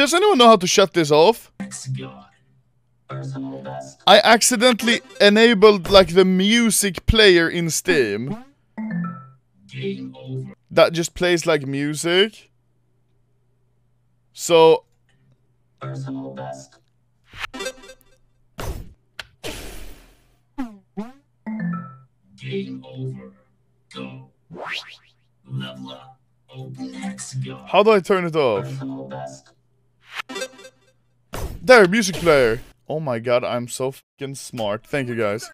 does anyone know how to shut this off? I accidentally enabled like the music player in Steam. That just plays like music. So. Game over. Go. Level up. Open go. how do I turn it off? There, music player. Oh my god, I'm so fucking smart. Thank you guys.